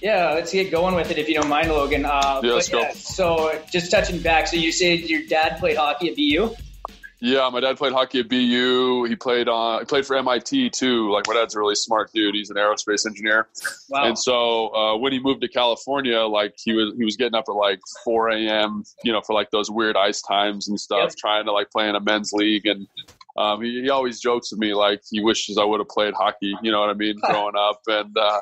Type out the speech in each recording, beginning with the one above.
Yeah, let's get going with it if you don't mind, Logan. Uh, yeah, let's yeah, go. So, just touching back, so you said your dad played hockey at BU? Yeah, my dad played hockey at BU. He played on. He played for MIT too. Like my dad's a really smart dude. He's an aerospace engineer. Wow. And so uh, when he moved to California, like he was he was getting up at like 4 a.m. You know, for like those weird ice times and stuff, yep. trying to like play in a men's league. And um, he, he, always jokes with me like he wishes I would have played hockey. You know what I mean? growing up, and uh,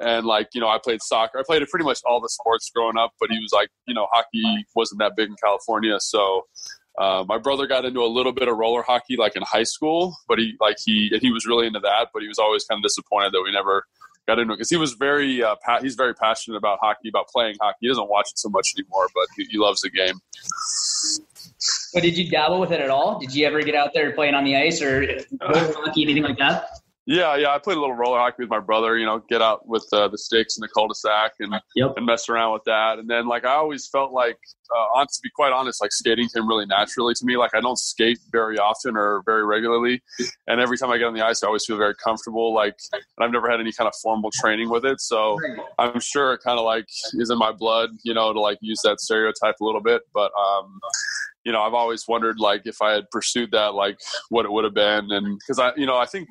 and like you know, I played soccer. I played pretty much all the sports growing up. But he was like, you know, hockey wasn't that big in California, so uh, my brother got into a little bit of roller hockey like in high school, but he like he he was really into that. But he was always kind of disappointed that we never got into it because he was very uh, pa- he's very passionate about hockey, about playing hockey. He doesn't watch it so much anymore, but he, he loves the game. But did you dabble with it at all? Did you ever get out there playing on the ice or hockey, anything like that? Yeah, yeah. I played a little roller hockey with my brother. You know, get out with uh, the sticks and the cul-de-sac and yep. and mess around with that. And then, like, I always felt like, uh, to be quite honest, like skating came really naturally to me. Like, I don't skate very often or very regularly, and every time I get on the ice, I always feel very comfortable. Like, and I've never had any kind of formal training with it, so I'm sure it kind of like is in my blood. You know, to like use that stereotype a little bit, but um, you know, I've always wondered like if I had pursued that, like what it would have been, and because I, you know, I think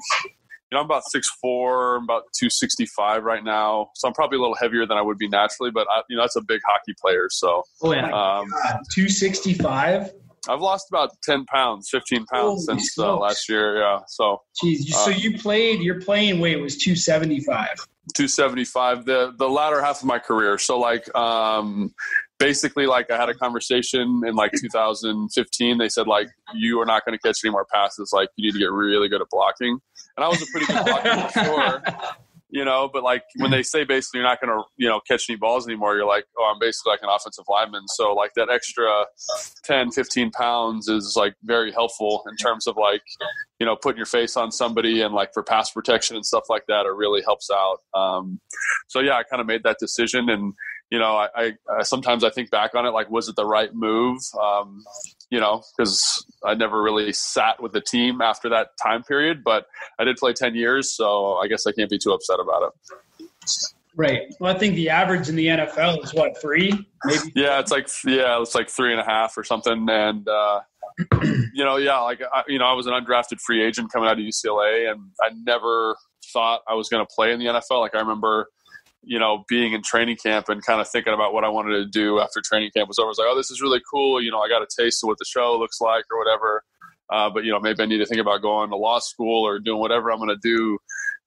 you know, I'm about 6'4", I'm about 265 right now. So I'm probably a little heavier than I would be naturally, but I, you know, that's a big hockey player. So, oh, yeah. Um, 265? I've lost about 10 pounds, 15 pounds Holy since uh, last year. Yeah. So, Jeez, so uh, you played, your playing weight was 275. 275 the the latter half of my career so like um basically like I had a conversation in like 2015. They said like you are not going to catch any more passes. Like you need to get really good at blocking. And I was a pretty good blocker before, You know, but like when they say basically you're not going to, you know, catch any balls anymore, you're like, oh, I'm basically like an offensive lineman. So like that extra 10, 15 pounds is like very helpful in terms of like, you know, putting your face on somebody and like for pass protection and stuff like that. It really helps out. Um, so yeah, I kind of made that decision and you know, I, I uh, sometimes I think back on it like, was it the right move? Um, you know, because I never really sat with the team after that time period, but I did play 10 years, so I guess I can't be too upset about it. Right. Well, I think the average in the NFL is what three, maybe. Yeah, it's like yeah, it's like three and a half or something, and uh, you know, yeah, like I, you know, I was an undrafted free agent coming out of UCLA, and I never thought I was going to play in the NFL. Like I remember you know, being in training camp and kind of thinking about what I wanted to do after training camp was over. I was like, oh, this is really cool. You know, I got a taste of what the show looks like or whatever. Uh, but you know, maybe I need to think about going to law school or doing whatever I'm going to do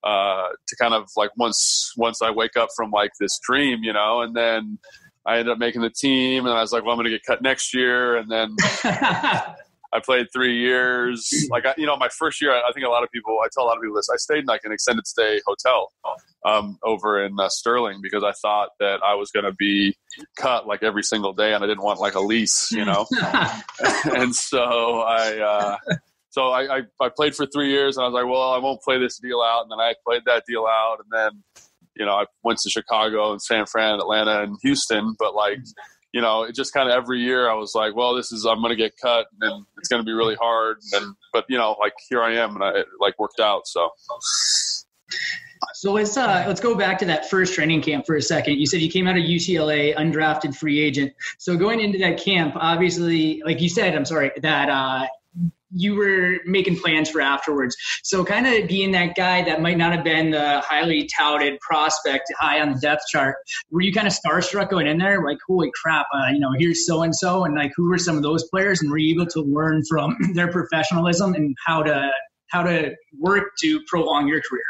uh, to kind of like once once I wake up from like this dream, you know, and then I ended up making the team, and I was like, well, I'm going to get cut next year, and then I played three years. Like, I, you know, my first year, I think a lot of people, I tell a lot of people this, I stayed in like an extended stay hotel um, over in uh, Sterling because I thought that I was going to be cut like every single day and I didn't want like a lease, you know? and so I, uh, so I, I, I, played for three years and I was like, well, I won't play this deal out. And then I played that deal out. And then, you know, I went to Chicago and San Fran, Atlanta, and Houston. But like, you know, it just kind of every year I was like, well, this is I'm going to get cut and it's going to be really hard. And but you know, like here I am and I, it like worked out. So. So let's uh, let's go back to that first training camp for a second. You said you came out of UCLA, undrafted free agent. So going into that camp, obviously, like you said, I'm sorry that uh, you were making plans for afterwards. So kind of being that guy that might not have been the highly touted prospect high on the depth chart, were you kind of starstruck going in there? Like, holy crap, uh, you know, here's so and so, and like, who were some of those players, and were you able to learn from their professionalism and how to how to work to prolong your career?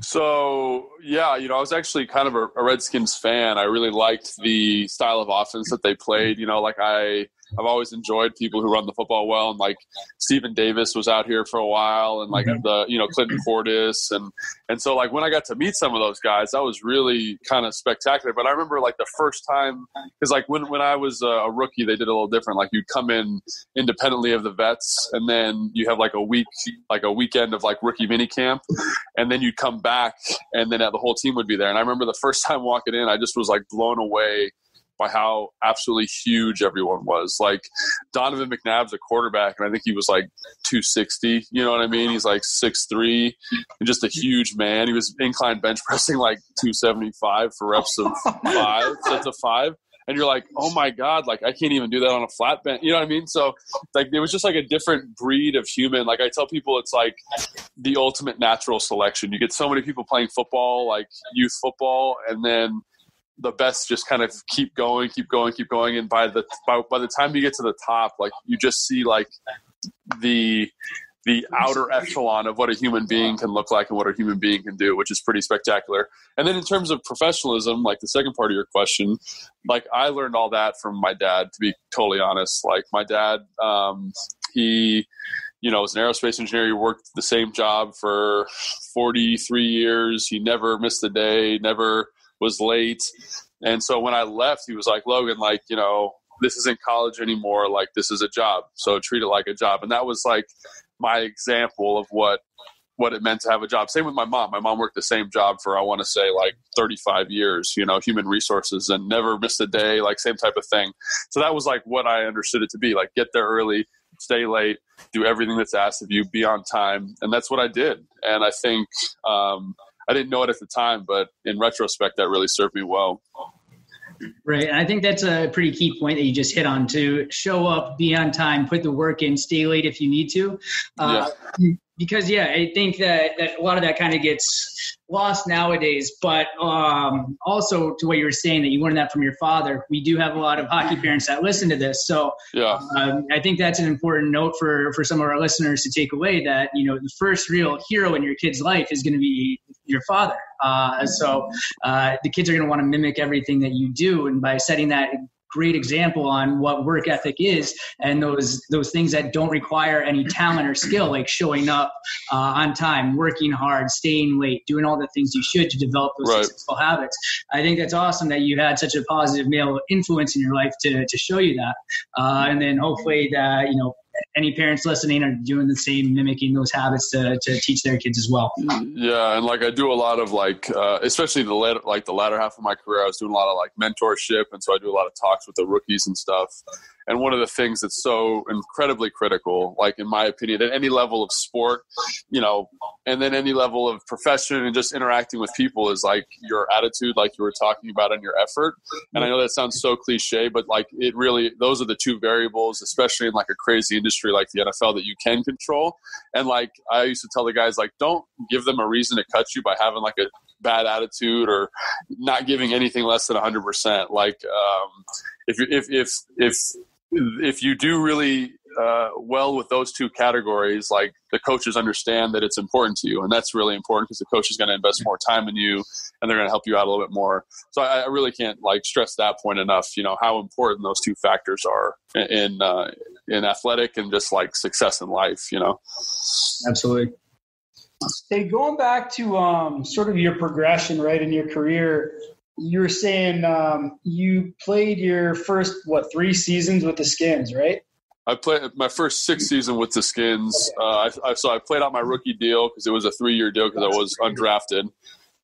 So yeah, you know, I was actually kind of a, a Redskins fan. I really liked the style of offense that they played. You know, like I I've always enjoyed people who run the football well, and like Stephen Davis was out here for a while, and like mm-hmm. the you know Clinton Portis, and and so like when I got to meet some of those guys, that was really kind of spectacular. But I remember like the first time because like when when I was a rookie, they did a little different. Like you'd come in independently of the vets, and then you have like a week like a weekend of like rookie mini camp, and then you'd come back, and then the whole team would be there. And I remember the first time walking in, I just was like blown away by how absolutely huge everyone was. Like Donovan McNabb's a quarterback, and I think he was like 260. You know what I mean? He's like six three, and just a huge man. He was incline bench pressing like 275 for reps of five sets of five and you're like, oh my god, like I can't even do that on a flat bench. You know what I mean? So like it was just like a different breed of human. Like I tell people, it's like the ultimate natural selection. You get so many people playing football, like youth football, and then the best just kind of keep going, keep going, keep going, and by the by, by the time you get to the top, like you just see like the the outer echelon of what a human being can look like and what a human being can do, which is pretty spectacular. And then in terms of professionalism, like the second part of your question, like I learned all that from my dad, to be totally honest. Like my dad, um, he, you know, was an aerospace engineer. He worked the same job for 43 years. He never missed a day, never was late. And so when I left, he was like, Logan, like, you know, this isn't college anymore. Like, this is a job. So treat it like a job. And that was like my example of what what it meant to have a job. Same with my mom. My mom worked the same job for I want to say like 35 years, you know, human resources and never missed a day, like same type of thing. So that was like what I understood it to be, like get there early, stay late, do everything that's asked of you, be on time, and that's what I did. And I think um, I didn't know it at the time, but in retrospect, that really served me well. Right. And I think that's a pretty key point that you just hit on to show up, be on time, put the work in, stay late if you need to. Uh, yeah. Because, yeah, I think that, that a lot of that kind of gets lost nowadays. But um, also to what you were saying, that you learned that from your father, we do have a lot of hockey parents that listen to this. So yeah. Um, I think that's an important note for, for some of our listeners to take away that, you know, the first real hero in your kid's life is going to be your father. Uh, so uh, the kids are going to want to mimic everything that you do, and by setting that great example on what work ethic is and those those things that don't require any talent or skill like showing up uh, on time working hard staying late doing all the things you should to develop those right. successful habits i think that's awesome that you had such a positive male influence in your life to, to show you that uh, and then hopefully that you know any parents listening are doing the same, mimicking those habits to, to teach their kids as well. Yeah, and like I do a lot of like, uh, especially the later, like the latter half of my career, I was doing a lot of like mentorship, and so I do a lot of talks with the rookies and stuff. And one of the things that's so incredibly critical, like in my opinion, at any level of sport, you know, and then any level of profession and just interacting with people is like your attitude, like you were talking about, and your effort. And I know that sounds so cliche, but like it really, those are the two variables, especially in like a crazy industry like the NFL that you can control. And like I used to tell the guys, like, don't give them a reason to cut you by having like a bad attitude or not giving anything less than 100%. Like, um, if, if, if, if, if you do really uh, well with those two categories, like the coaches understand that it's important to you, and that's really important because the coach is going to invest more time in you, and they're going to help you out a little bit more. So I, I, really can't like stress that point enough. You know how important those two factors are in uh, in athletic and just like success in life. You know, absolutely. Hey, going back to um, sort of your progression, right, in your career, you were saying um, you played your first what three seasons with the Skins, right? I played my first six season with the Skins. Uh, I, I, so I played out my rookie deal because it was a three year deal because I was undrafted.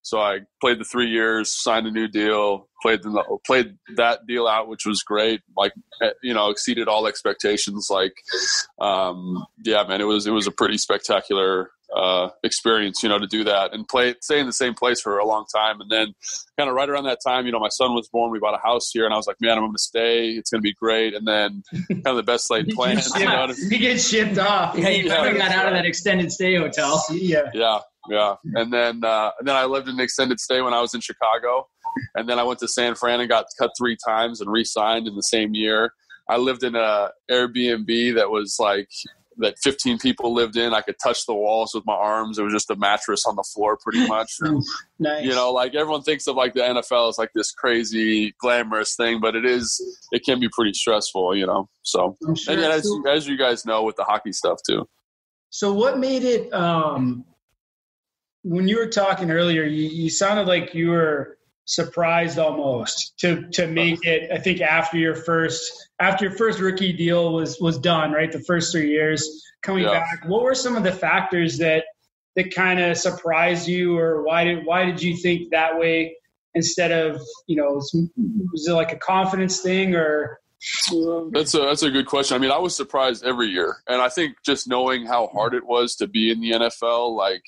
So I played the three years, signed a new deal, played the, played that deal out, which was great. Like eh, you know, exceeded all expectations. Like, um, yeah, man, it was it was a pretty spectacular uh, experience, you know, to do that and play, stay in the same place for a long time. And then kind of right around that time, you know, my son was born, we bought a house here and I was like, man, I'm going to stay. It's going to be great. And then kind of the best laid plans. you, know, you get shipped off. Yeah, you yeah, got out of that extended stay hotel. Yeah. Yeah. Yeah. And then, uh, and then I lived in an extended stay when I was in Chicago. And then I went to San Fran and got cut three times and re-signed in the same year. I lived in a Airbnb that was like that 15 people lived in. I could touch the walls with my arms. It was just a mattress on the floor, pretty much. And, nice. You know, like everyone thinks of like the NFL as like this crazy glamorous thing, but it is. It can be pretty stressful, you know. So, sure and as, as you guys know, with the hockey stuff too. So, what made it? um When you were talking earlier, you, you sounded like you were surprised almost to to make it. I think after your first after your first rookie deal was was done, right? The first three years coming yeah. back. What were some of the factors that that kind of surprised you, or why did why did you think that way instead of you know was it like a confidence thing or that's a that's a good question. I mean, I was surprised every year, and I think just knowing how hard it was to be in the NFL, like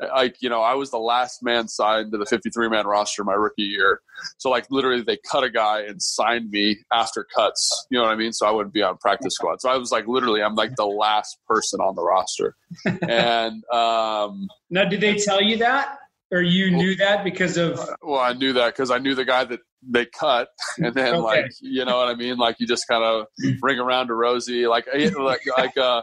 like you know i was the last man signed to the 53 man roster my rookie year. So like literally they cut a guy and signed me after cuts. You know what i mean? So i wouldn't be on practice squad. So i was like literally i'm like the last person on the roster. And um now did they tell you that? Or you knew that because of well i knew that because i knew the guy that they cut and then okay. like you know what i mean like you just kind of ring around to rosie like like like uh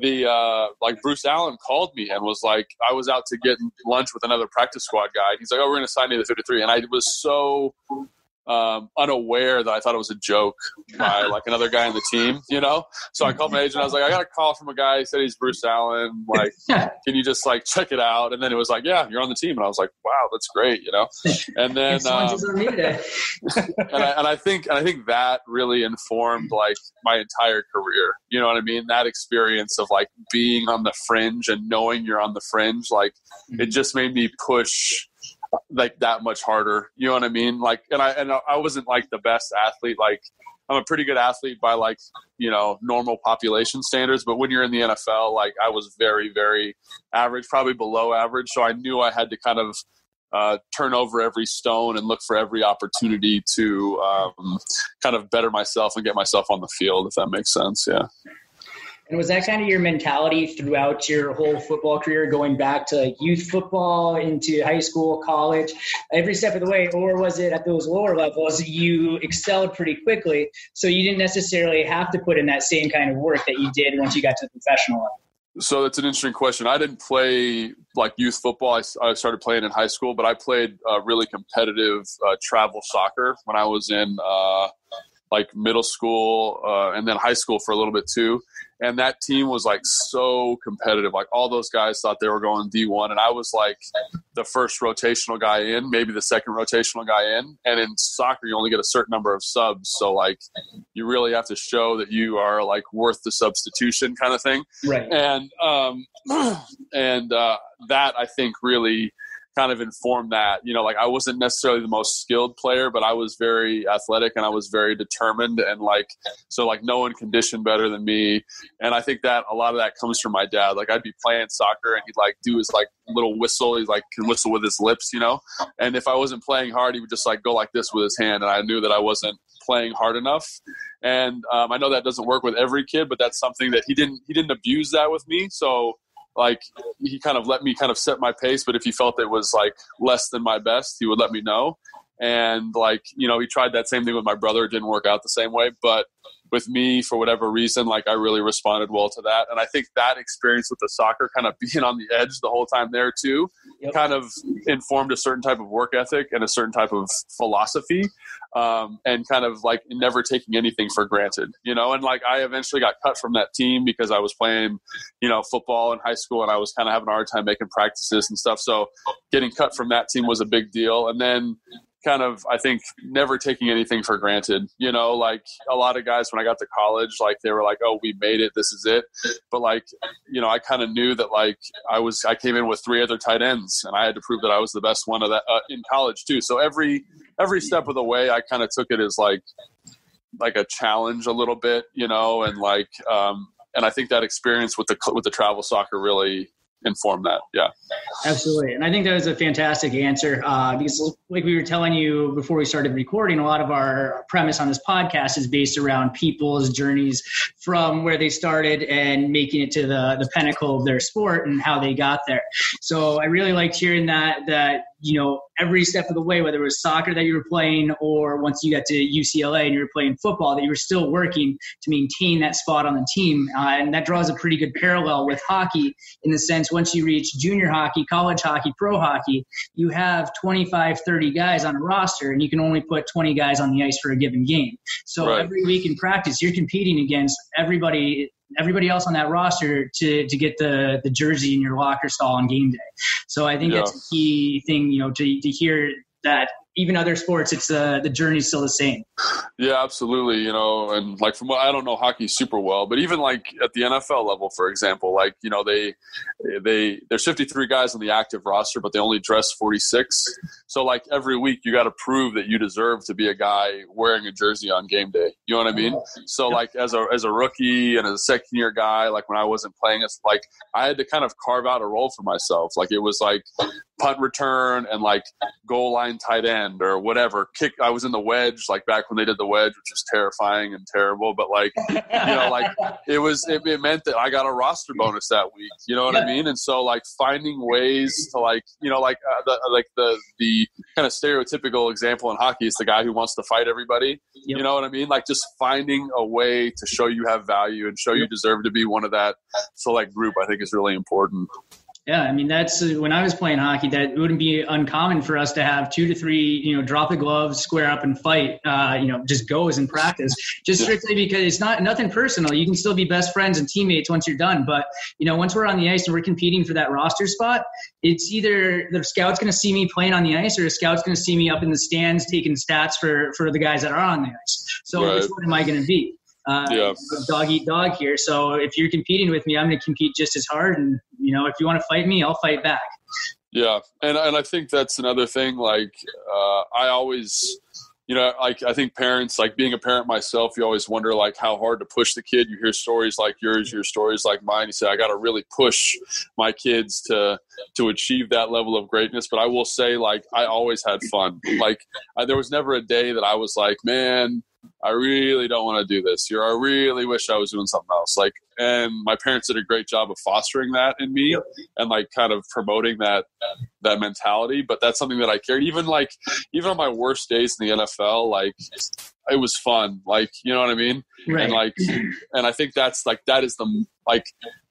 the uh like bruce allen called me and was like i was out to get lunch with another practice squad guy he's like oh we're gonna sign you to 53 and i was so um, unaware that I thought it was a joke by like another guy on the team, you know? So I called my agent. I was like, I got a call from a guy. He said he's Bruce Allen. Like, can you just like check it out? And then it was like, yeah, you're on the team. And I was like, wow, that's great, you know? And then, um, and, I, and I think, and I think that really informed like my entire career. You know what I mean? That experience of like being on the fringe and knowing you're on the fringe, like it mm-hmm. just made me push like that much harder. You know what I mean? Like, and I and I wasn't like the best athlete. Like, I'm a pretty good athlete by like you know normal population standards. But when you're in the NFL, like I was very very average, probably below average. So I knew I had to kind of uh, turn over every stone and look for every opportunity to um, kind of better myself and get myself on the field. If that makes sense, yeah. And was that kind of your mentality throughout your whole football career, going back to youth football into high school, college, every step of the way? Or was it at those lower levels you excelled pretty quickly, so you didn't necessarily have to put in that same kind of work that you did once you got to the professional level? So that's an interesting question. I didn't play like youth football. I, I started playing in high school, but I played uh, really competitive uh, travel soccer when I was in uh, like middle school uh, and then high school for a little bit too. And that team was like so competitive. Like all those guys thought they were going D1, and I was like the first rotational guy in, maybe the second rotational guy in. And in soccer, you only get a certain number of subs, so like you really have to show that you are like worth the substitution kind of thing. Right. And um, and uh, that I think really kind of informed that. You know, like I wasn't necessarily the most skilled player, but I was very athletic and I was very determined and like so like no one conditioned better than me. And I think that a lot of that comes from my dad. Like I'd be playing soccer and he'd like do his like little whistle. He's like can whistle with his lips, you know. And if I wasn't playing hard, he would just like go like this with his hand, and I knew that I wasn't playing hard enough. And um, I know that doesn't work with every kid, but that's something that he didn't he didn't abuse that with me. So like he kind of let me kind of set my pace but if he felt it was like less than my best he would let me know and like you know he tried that same thing with my brother. It didn't work out the same way. But with me for whatever reason like i really responded well to that. And i think that experience with the soccer kind of being on the edge the whole time there too yep. kind of informed a certain type of work ethic and a certain type of philosophy um, and kind of like never taking anything for granted you know? And like i eventually got cut from that team because i was playing you know football in high school and i was kind of having a hard time making practices and stuff. So getting cut from that team was a big deal. And then kind of I think never taking anything for granted. You know, like a lot of guys when I got to college, like they were like, "Oh, we made it. This is it." But like, you know, I kind of knew that like I was I came in with three other tight ends, and I had to prove that I was the best one of that uh, in college too. So every every step of the way, I kind of took it as like like a challenge a little bit, you know, and like um, and I think that experience with the with the travel soccer really inform that. Yeah, absolutely. And I think that was a fantastic answer uh, because, like we were telling you before we started recording, a lot of our premise on this podcast is based around people's journeys from where they started and making it to the the pinnacle of their sport and how they got there. So I really liked hearing that that you know, every step of the way, whether it was soccer that you were playing or once you got to UCLA and you were playing football, that you were still working to maintain that spot on the team. Uh, and that draws a pretty good parallel with hockey in the sense once you reach junior hockey, college hockey, pro hockey, you have 25, 30 guys on a roster and you can only put 20 guys on the ice for a given game. So right. every week in practice, you're competing against everybody everybody else on that roster to to get the the jersey in your locker stall on game day. So I think yeah. that's a key thing, you know, to to hear that even other sports, it's uh, the journey's still the same. Yeah, absolutely. You know, and like from what I don't know hockey super well, but even like at the NFL level, for example, like you know they they there's 53 guys on the active roster, but they only dress 46. So like every week, you got to prove that you deserve to be a guy wearing a jersey on game day. You know what I mean? So like as a as a rookie and as a second year guy, like when I wasn't playing, it's like I had to kind of carve out a role for myself. Like it was like punt return and like goal line tight end or whatever. Kick. I was in the wedge, like back when they did the wedge, which is terrifying and terrible. But like, you know, like it was. It, it meant that I got a roster bonus that week. You know what yeah. I mean? And so like finding ways to like, you know, like uh, the like the the kind of stereotypical example in hockey is the guy who wants to fight everybody. Yep. You know what I mean? Like just finding a way to show you have value and show you deserve to be one of that select group. I think is really important. Yeah, I mean that's uh, when I was playing hockey. That wouldn't be uncommon for us to have two to three, you know, drop the gloves, square up, and fight. Uh, you know, just goes in practice, just strictly because it's not nothing personal. You can still be best friends and teammates once you're done. But you know, once we're on the ice and we're competing for that roster spot, it's either the scout's going to see me playing on the ice, or the scout's going to see me up in the stands taking stats for for the guys that are on the ice. So right. which one am I going to be? Uh, yeah. dog eat dog here. So if you're competing with me, I'm going to compete just as hard. And you know, if you want to fight me, I'll fight back. Yeah, and and I think that's another thing. Like uh, I always, you know, like I think parents, like being a parent myself, you always wonder like how hard to push the kid. You hear stories like yours, your stories like mine. You say I got to really push my kids to to achieve that level of greatness. But I will say, like I always had fun. Like I, there was never a day that I was like, man I really don't want to do this. Or I really wish I was doing something else. Like, and my parents did a great job of fostering that in me and like kind of promoting that that mentality. But that's something that I carried. Even like, even on my worst days in the NFL, like it was fun. Like, you know what I mean? Right. And like, and I think that's like that is the like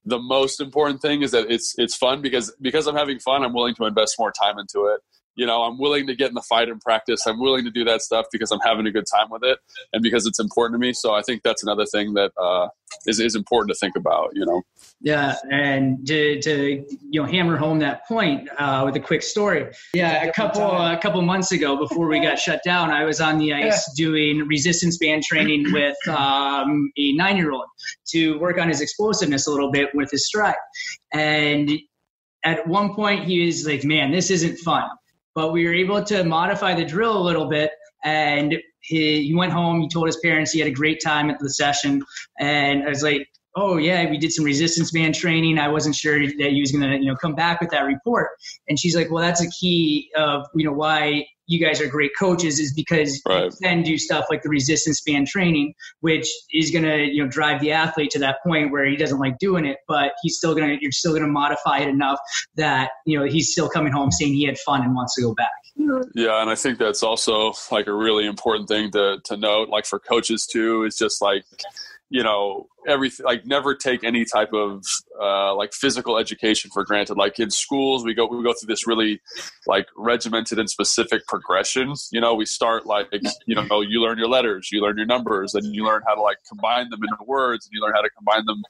the most important thing is that it's it's fun because because I'm having fun. I'm willing to invest more time into it you know i'm willing to get in the fight and practice. I'm willing to do that stuff because i'm having a good time with it and because it's important to me. So i think that's another thing that uh, is is important to think about you know? Yeah and to, to you know hammer home that point uh, with a quick story. Yeah a couple a couple months ago before we got shut down i was on the ice doing resistance band training with um, a nine year old to work on his explosiveness a little bit with his stride. And at one point he was like man this isn't fun but we were able to modify the drill a little bit and he, he went home he told his parents he had a great time at the session and i was like oh yeah we did some resistance band training i wasn't sure that he was going to you know come back with that report and she's like well that's a key of you know why you guys are great coaches is because right. you then do stuff like the resistance band training, which is going to you know drive the athlete to that point where he doesn't like doing it, but he's still going to you're still going to modify it enough that you know he's still coming home saying he had fun and wants to go back. Yeah, and I think that's also like a really important thing to to note, like for coaches too. Is just like you know everything like never take any type of uh, like physical education for granted. Like in schools we go we go through this really like regimented and specific progressions. You know we start like you know you learn your letters you learn your numbers and you learn how to like combine them into words and you learn how to combine them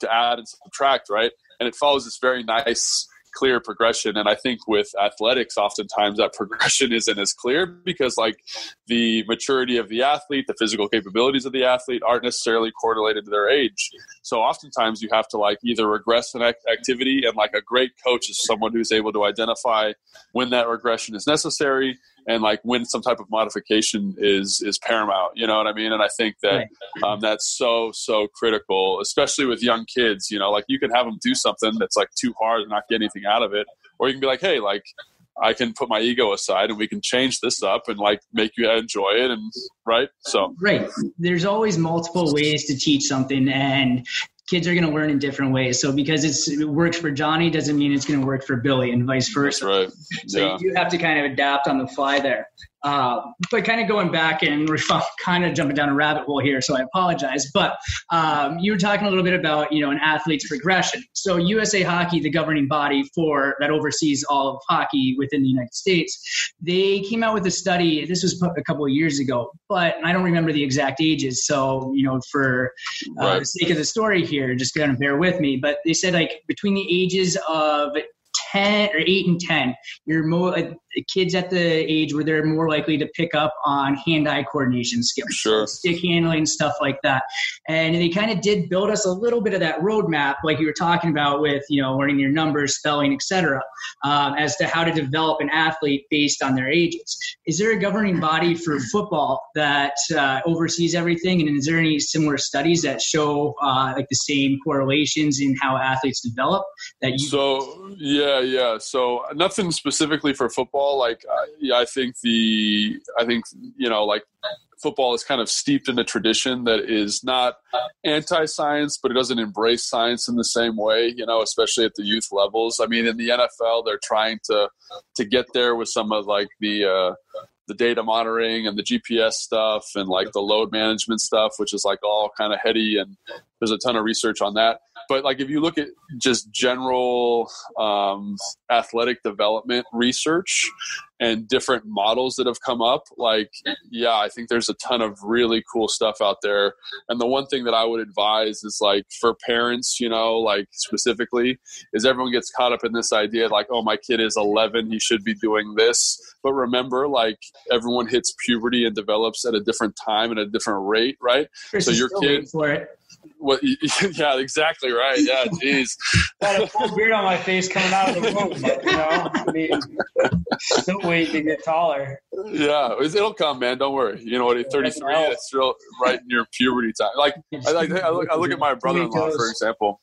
to add and subtract right? And it follows this very nice clear progression. And I think with athletics, oftentimes that progression isn't as clear because, like, the maturity of the athlete, the physical capabilities of the athlete aren't necessarily correlated to their age. So, oftentimes, you have to like either regress an activity, and like a great coach is someone who's able to identify when that regression is necessary and like when some type of modification is is paramount you know what i mean? And i think that um, that's so so critical especially with young kids you know? Like you can have them do something that's like too hard and not get anything out of it or you can be like hey like I can put my ego aside and we can change this up and like make you enjoy it and right? So right. There's always multiple ways to teach something and kids are going to learn in different ways. So because it works for Johnny doesn't mean it's going to work for Billy and vice versa. That's right. So yeah. you have to kind of adapt on the fly there. Uh, but kind of going back and kind of jumping down a rabbit hole here, so I apologize. But um, you were talking a little bit about you know an athlete's progression. So USA Hockey, the governing body for that oversees all of hockey within the United States, they came out with a study. This was a couple of years ago, but I don't remember the exact ages. So you know, for uh, right. the sake of the story here, just kind of bear with me. But they said like between the ages of 10 or 8 and 10 you're more kids at the age where they're more likely to pick up on hand-eye coordination skills, sure. stick handling, stuff like that. And they kind of did build us a little bit of that roadmap, like you were talking about with you know learning your numbers, spelling, etc., um, as to how to develop an athlete based on their ages. Is there a governing body for football that uh, oversees everything, and is there any similar studies that show uh, like the same correlations in how athletes develop? That you so yeah, yeah. So nothing specifically for football. Like, uh, I think the I think you know like football is kind of steeped in a tradition that is not anti-science, but it doesn't embrace science in the same way. You know, especially at the youth levels. I mean, in the NFL, they're trying to to get there with some of like the uh, the data monitoring and the GPS stuff and like the load management stuff, which is like all kind of heady and there's a ton of research on that. But like if you look at just general um, athletic development research and different models that have come up, like yeah, I think there's a ton of really cool stuff out there. And the one thing that I would advise is like for parents, you know, like specifically, is everyone gets caught up in this idea like, oh, my kid is 11, he should be doing this. But remember, like everyone hits puberty and develops at a different time and a different rate, right? so your kid for it what? Yeah, exactly right. Yeah, jeez. Got a full beard on my face coming out of the womb. But, you know, I mean, still waiting to get taller. Yeah, it'll come, man. Don't worry. You know what? At 33, it's still right your puberty time. Like, I, like, I look, I look at my brother-in-law, for example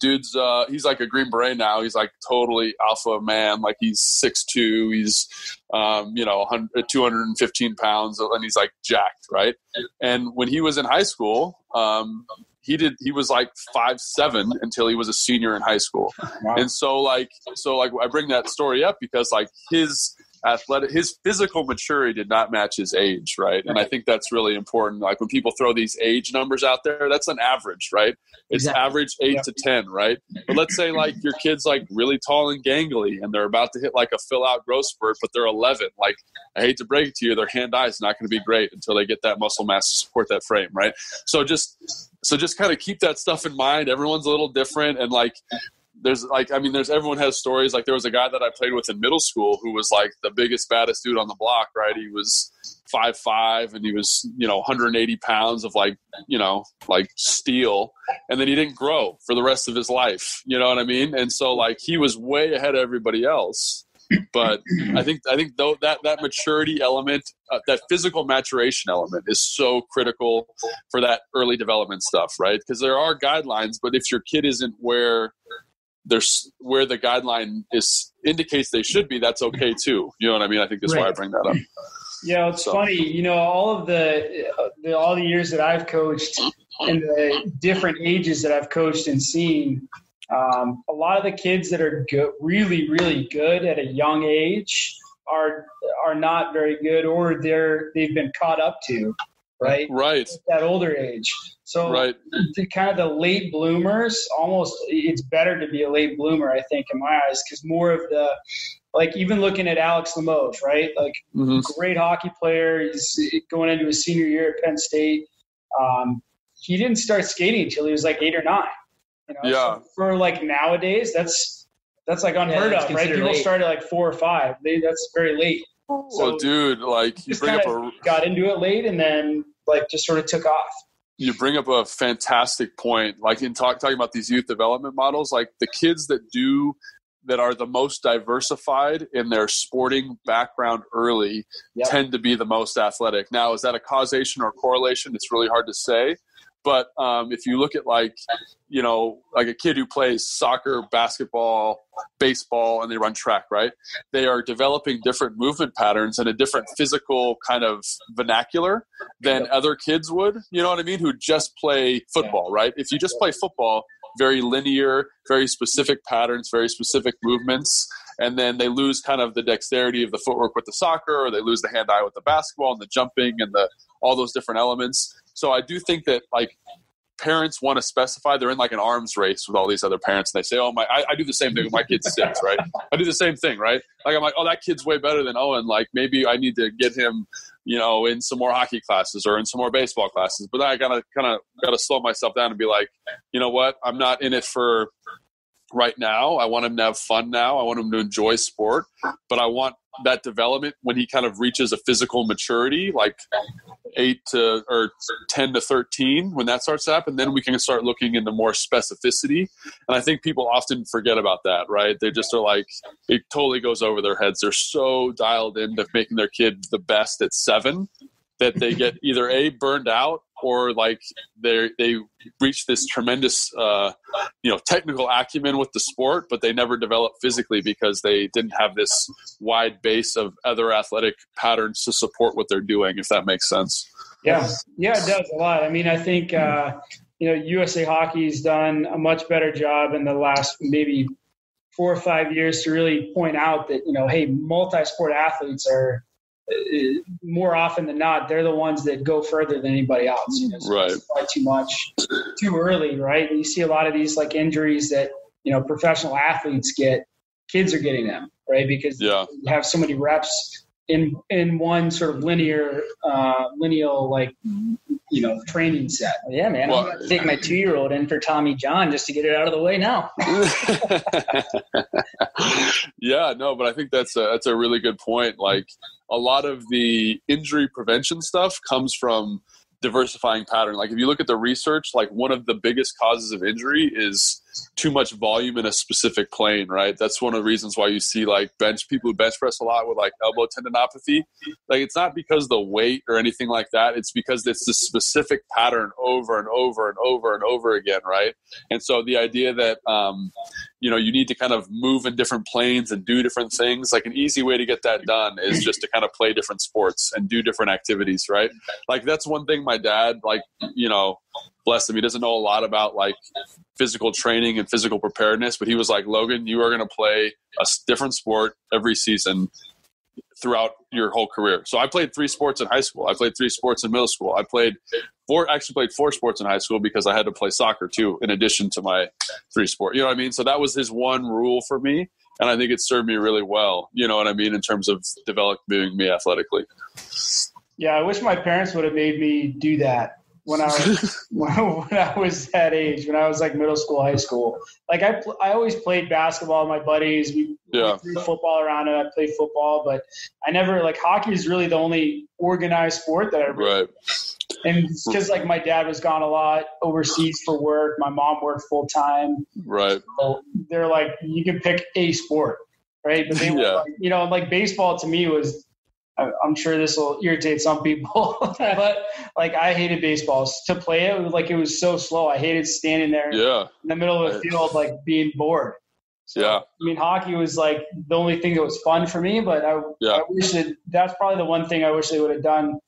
dude's uh he's like a green beret now. He's like totally alpha man. Like he's 6'2 he's um you know 215 pounds and he's like jacked right? And when he was in high school um he did he was like five seven until he was a senior in high school. Wow. and so like so like i bring that story up because like his athletic his physical maturity did not match his age right? And i think that's really important. Like when people throw these age numbers out there that's an average right? It's exactly. average 8 to 10 right? But let's say like your kid's like really tall and gangly and they're about to hit like a fill out growth spurt but they're 11 like i hate to break it to you their hand eye is not going to be great until they get that muscle mass to support that frame right? So just so just kind of keep that stuff in mind. Everyone's a little different and like there's like I mean there's everyone has stories. Like there was a guy that I played with in middle school who was like the biggest baddest dude on the block right? He was five five and he was you know 180 pounds of like you know like steel. And then he didn't grow for the rest of his life. You know what I mean? And so like he was way ahead of everybody else. But I think I think though that that maturity element, uh, that physical maturation element, is so critical for that early development stuff, right? Because there are guidelines, but if your kid isn't where there's where the guideline is indicates they should be, that's okay too. You know what I mean? I think that's right. why I bring that up. Yeah, it's so. funny. You know, all of the, the all the years that I've coached and the different ages that I've coached and seen, um, a lot of the kids that are good, really, really good at a young age are are not very good, or they're they've been caught up to right? Right. At that older age. So right. the kind of the late bloomers, almost it's better to be a late bloomer, I think, in my eyes, because more of the like even looking at Alex Limoges, right? Like mm-hmm. great hockey player. He's going into his senior year at Penn State. Um, he didn't start skating until he was like eight or nine. You know? Yeah. So for like nowadays, that's that's like unheard yeah, of, right? People late. start at like four or five. They, that's very late. So well, dude, like you bring up a got into it late, and then like just sort of took off. You bring up a fantastic point. Like in talk, talking about these youth development models, like the kids that do that are the most diversified in their sporting background early yep. tend to be the most athletic. Now, is that a causation or correlation? It's really hard to say. But um, if you look at like, you know, like a kid who plays soccer, basketball, baseball, and they run track, right? They are developing different movement patterns and a different physical kind of vernacular than other kids would. You know what I mean? Who just play football, right? If you just play football, very linear, very specific patterns, very specific movements and then they lose kind of the dexterity of the footwork with the soccer or they lose the hand eye with the basketball and the jumping and the all those different elements so I do think that like parents want to specify they're in like an arms race with all these other parents and they say oh my I, I, do the same thing with my kid's six right? I do the same thing right? Like i'm like oh that kid's way better than owen. Like maybe i need to get him you know in some more hockey classes or in some more baseball classes. But i gotta kind of gotta slow myself down and be like you know what? I'm not in it for right now. I want him to have fun now. I want him to enjoy sport, but I want that development when he kind of reaches a physical maturity, like eight to or 10 to 13 when that starts to happen then we can start looking into more specificity. And i think people often forget about that right? They just are like it totally goes over their heads. They're so dialed into making their kid the best at seven that they get either a burned out or like they they reach this tremendous uh, you know technical acumen with the sport, but they never develop physically because they didn't have this wide base of other athletic patterns to support what they're doing. If that makes sense. Yeah, yeah, it does a lot. I mean, I think uh, you know USA Hockey's done a much better job in the last maybe four or five years to really point out that you know, hey, multi-sport athletes are more often than not, they're the ones that go further than anybody else. You know, so right. Too much, too early, right? And you see a lot of these like injuries that you know professional athletes get. Kids are getting them, right? Because yeah. you have so many reps in in one sort of linear, uh, lineal like you know training set. Yeah, man. Well, I'm going to take my two year old in for Tommy John just to get it out of the way now. yeah, no, but I think that's a, that's a really good point. Like a lot of the injury prevention stuff comes from diversifying pattern. Like if you look at the research, like one of the biggest causes of injury is too much volume in a specific plane, right? That's one of the reasons why you see like bench people who bench press a lot with like elbow tendinopathy. Like it's not because the weight or anything like that. It's because it's the specific pattern over and over and over and over again, right? And so the idea that um, you know you need to kind of move in different planes and do different things. Like an easy way to get that done is just to kind of play different sports and do different activities, right? Like that's one thing my dad like you know bless him. He doesn't know a lot about like physical training and physical preparedness, but he was like, Logan, you are going to play a different sport every season throughout your whole career. So I played three sports in high school. I played three sports in middle school. I played four, actually played four sports in high school because I had to play soccer too, in addition to my three sport. You know what I mean? So that was his one rule for me. And I think it served me really well. You know what I mean? In terms of developing me athletically. Yeah. I wish my parents would have made me do that when I was when I was that age, when I was like middle school, high school. Like I I always played basketball with my buddies. We, yeah. we threw football around it. I played football, but I never like hockey is really the only organized sport that I really, right. And because like my dad was gone a lot overseas for work, my mom worked full time. Right. So they're like, you can pick a sport, right? But they, yeah. like, you know, like baseball to me was I'm sure this will irritate some people, but like I hated baseball to play it. Like it was so slow. I hated standing there yeah. in the middle of the field, like being bored. So, yeah. I mean, hockey was like the only thing that was fun for me, but I, yeah. I wish that that's probably the one thing I wish they would have done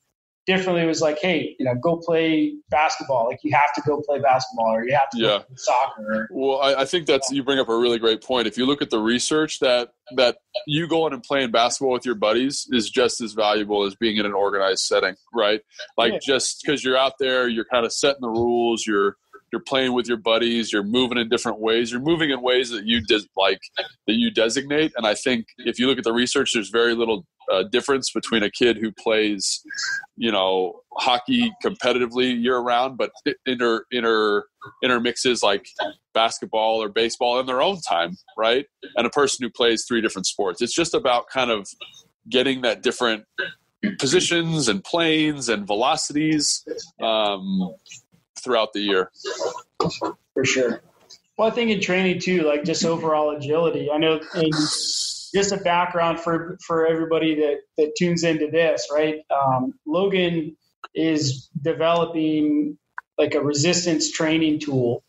differently it was like, hey, you know, go play basketball. Like you have to go play basketball or you have to yeah. soccer. Well, I, I, think that's you bring up a really great point. If you look at the research that that you going and playing basketball with your buddies is just as valuable as being in an organized setting, right? Like yeah. just because you're out there, you're kind of setting the rules, you're you're playing with your buddies, you're moving in different ways, you're moving in ways that you like that you designate. And I think if you look at the research, there's very little uh, difference between a kid who plays, you know, hockey competitively year round, but inter inter intermixes like basketball or baseball in their own time, right? And a person who plays three different sports. It's just about kind of getting that different positions and planes and velocities um, throughout the year. For sure. Well, I think in training too, like just overall agility. I know in, just a background for for everybody that that tunes into this, right? Um, Logan is developing like a resistance training tool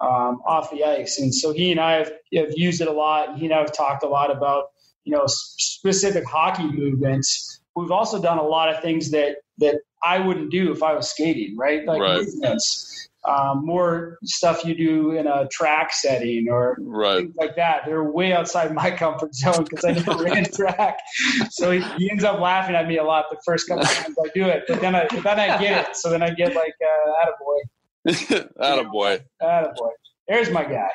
um, off the ice, and so he and I have, have used it a lot. He and I have talked a lot about you know specific hockey movements. We've also done a lot of things that that I wouldn't do if I was skating, right? Like right. movements, um, more stuff you do in a track setting or right. things like that. They're way outside my comfort zone because I never ran track. So he, he, ends up laughing at me a lot the first couple times I do it, but then I then I get it. So then I get like, uh, attaboy. attaboy. Attaboy. There's my guy.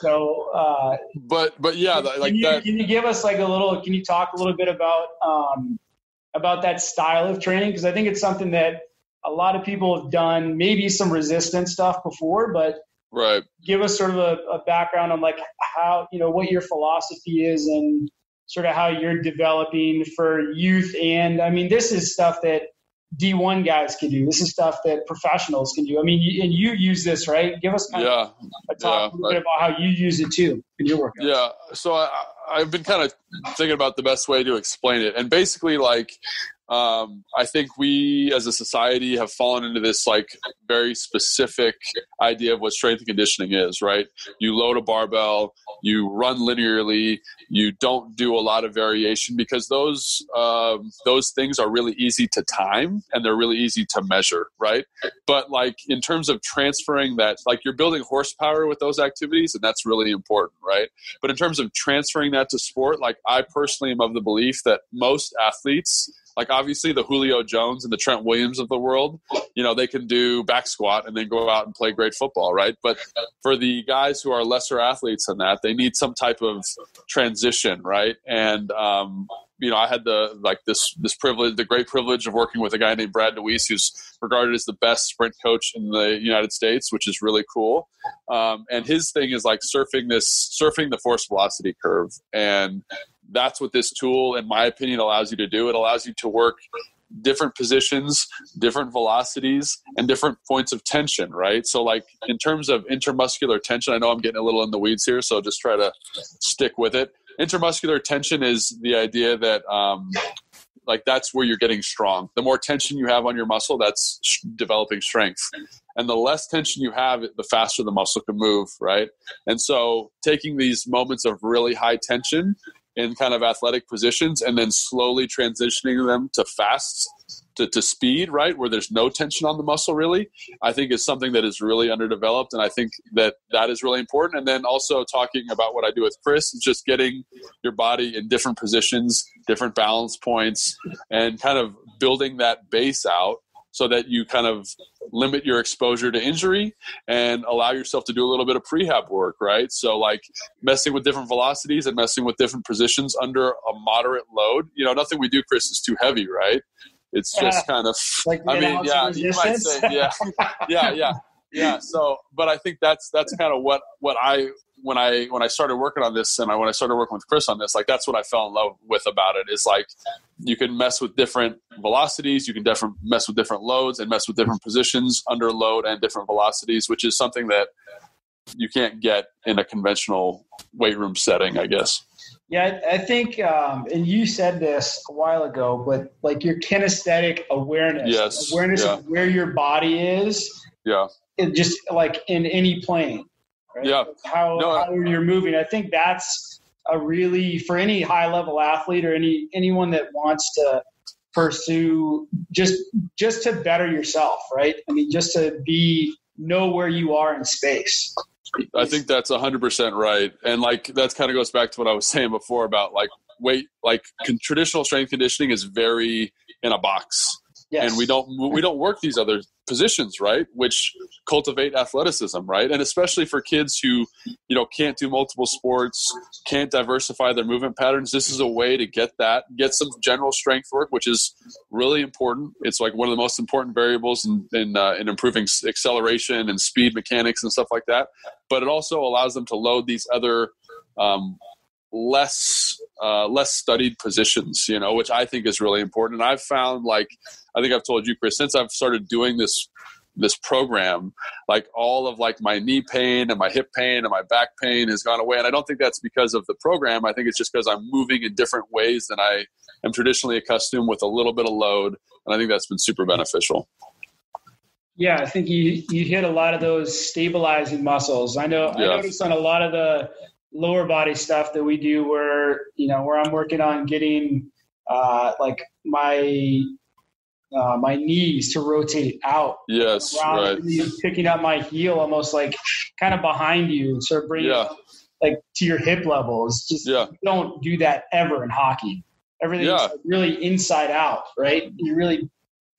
so, uh, but but yeah, can like you, that. Can you give us like a little? Can you talk a little bit about um, about that style of training? Because I think it's something that a lot of people have done. Maybe some resistance stuff before, but Right. Give us sort of a, a background on like how you know what your philosophy is and sort of how you're developing for youth. And I mean, this is stuff that D1 guys can do. This is stuff that professionals can do. I mean, you, and you use this, right? Give us kind yeah. of a talk Yeah, a little bit about how you use it too in your work. Yeah. So I, I've been kind of thinking about the best way to explain it. And basically, like, um, I think we as a society have fallen into this like very specific idea of what strength and conditioning is, right? You load a barbell, you run linearly, you don't do a lot of variation because those um, those things are really easy to time and they're really easy to measure, right? But like in terms of transferring that, like you're building horsepower with those activities, and that's really important, right? But in terms of transferring that to sport, like I personally am of the belief that most athletes like obviously the Julio Jones and the Trent Williams of the world, you know, they can do back squat and then go out and play great football, right? But for the guys who are lesser athletes than that, they need some type of transition, right? And um, you know, I had the like this this privilege, the great privilege of working with a guy named Brad DeWeese, who's regarded as the best sprint coach in the United States, which is really cool. Um, and his thing is like surfing this, surfing the force velocity curve, and that's what this tool, in my opinion, allows you to do. It allows you to work different positions, different velocities, and different points of tension, right? So, like in terms of intermuscular tension, I know I'm getting a little in the weeds here, so just try to stick with it. Intermuscular tension is the idea that, um, like, that's where you're getting strong. The more tension you have on your muscle, that's sh- developing strength. And the less tension you have, the faster the muscle can move, right? And so, taking these moments of really high tension in kind of athletic positions and then slowly transitioning them to fast to, to speed right? Where there's no tension on the muscle really i think is something that is really underdeveloped. And i think that that is really important. And then also talking about what i do with chris is just getting your body in different positions different balance points and kind of building that base out so that you kind of limit your exposure to injury and allow yourself to do a little bit of prehab work, right? So, like messing with different velocities and messing with different positions under a moderate load. You know, nothing we do, Chris, is too heavy, right? It's just kind of, Like I mean, yeah, you might say, yeah, yeah, yeah, yeah. So, but I think that's that's kind of what what I when I when I started working on this and I, when I started working with Chris on this, like that's what I fell in love with about it. Is like you can mess with different velocities, you can different mess with different loads, and mess with different positions under load and different velocities, which is something that you can't get in a conventional weight room setting, I guess. Yeah, I think, um, and you said this a while ago, but like your kinesthetic awareness, Yes, awareness yeah. of where your body is, Yeah, just like in any plane, right? Yeah. How, No, how you're moving. I think that's a really for any high level athlete or any anyone that wants to pursue just just to better yourself, right? I mean, just to be know where you are in space. I think that's 100% right. And like that kind of goes back to what I was saying before about like weight like con- traditional strength conditioning is very in a box. Yes. and we don't we don't work these other positions right? Which cultivate athleticism right? And especially for kids who you know can't do multiple sports can't diversify their movement patterns this is a way to get that get some general strength work which is really important. It's like one of the most important variables in in, uh, in improving acceleration and speed mechanics and stuff like that. But it also allows them to load these other um, less uh, less studied positions, you know, which I think is really important. And I've found, like, I think I've told you, Chris, since I've started doing this this program, like all of like my knee pain and my hip pain and my back pain has gone away. And I don't think that's because of the program. I think it's just because I'm moving in different ways than I am traditionally accustomed with a little bit of load. And I think that's been super beneficial. Yeah, I think you you hit a lot of those stabilizing muscles. I know I noticed on a lot of the lower body stuff that we do where you know where I'm working on getting uh, like my uh, my knees to rotate out Yes, right. picking up my heel almost like kind of behind you and sort of bringing Yeah. it like to your hip level. It's just Yeah. you don't do that ever in hockey. Everything's Yeah. really inside out, right? You're really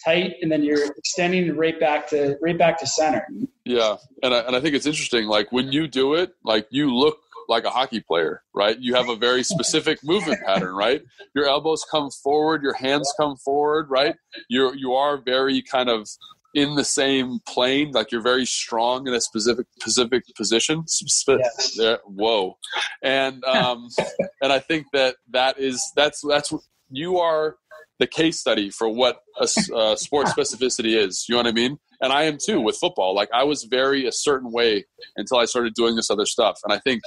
tight and then you're extending right back to right back to center. Yeah, and I, and I think it's interesting. Like when you do it, like you look like a hockey player, right? You have a very specific movement pattern, right? Your elbows come forward, your hands come forward, right? You you are very kind of in the same plane, like you're very strong in a specific specific position. Spe- yes. there, whoa, and um, and I think that that is that's that's you are the case study for what a uh, sports specificity is. You know what I mean? and I am too with football. Like I was very a certain way until I started doing this other stuff. And I think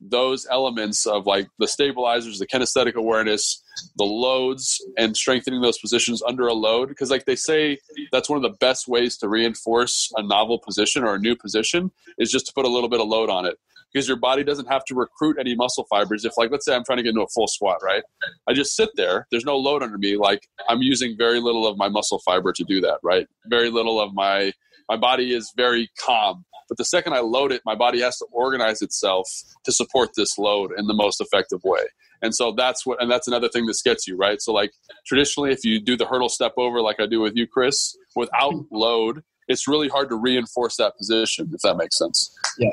those elements of like the stabilizers, the kinesthetic awareness, the loads, and strengthening those positions under a load, because like they say, that's one of the best ways to reinforce a novel position or a new position is just to put a little bit of load on it because your body doesn't have to recruit any muscle fibers. If, like, let's say I'm trying to get into a full squat, right? I just sit there. There's no load under me. Like, I'm using very little of my muscle fiber to do that, right? Very little of my my body is very calm. But the second I load it, my body has to organize itself to support this load in the most effective way. And so that's what, and that's another thing that gets you, right? So, like, traditionally, if you do the hurdle step over, like I do with you, Chris, without load, it's really hard to reinforce that position, if that makes sense. Yeah.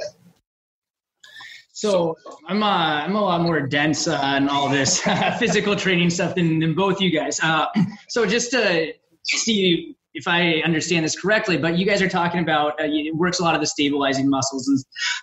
So I'm uh, I'm a lot more dense uh, in all this physical training stuff than, than both you guys. Uh, so just to see if I understand this correctly, but you guys are talking about uh, it works a lot of the stabilizing muscles and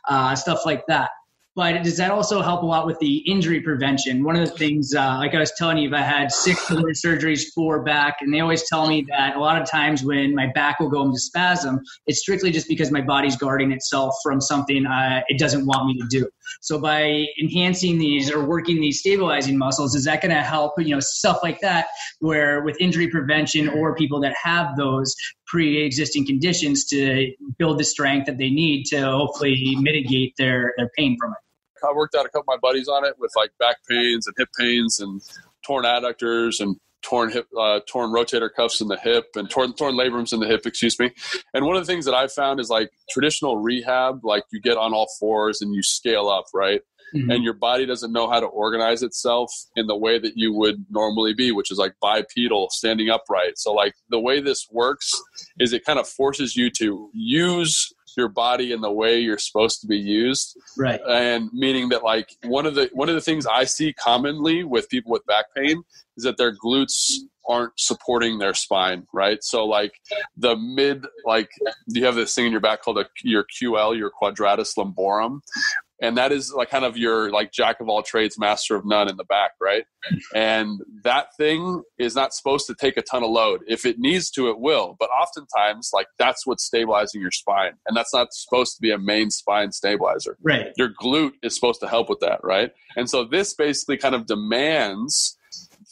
uh, stuff like that but does that also help a lot with the injury prevention? One of the things, uh, like I was telling you, if I had six surgeries, four back, and they always tell me that a lot of times when my back will go into spasm, it's strictly just because my body's guarding itself from something uh, it doesn't want me to do. So by enhancing these or working these stabilizing muscles, is that going to help? You know, stuff like that, where with injury prevention or people that have those pre-existing conditions to build the strength that they need to hopefully mitigate their their pain from it. I worked out a couple of my buddies on it with like back pains and hip pains and torn adductors and torn hip, uh, torn rotator cuffs in the hip and torn torn labrums in the hip. Excuse me. And one of the things that I found is like traditional rehab, like you get on all fours and you scale up, right? Mm-hmm. And your body doesn't know how to organize itself in the way that you would normally be, which is like bipedal, standing upright. So, like the way this works is it kind of forces you to use your body in the way you're supposed to be used. Right. And meaning that like one of the one of the things i see commonly with people with back pain is that their glutes aren't supporting their spine right? So like the mid like you have this thing in your back called a, your ql your quadratus lumborum and that is like kind of your like jack of all trades master of none in the back right? And that thing is not supposed to take a ton of load. If it needs to it will. But oftentimes like that's what's stabilizing your spine. And that's not supposed to be a main spine stabilizer. Right. Your glute is supposed to help with that right? And so this basically kind of demands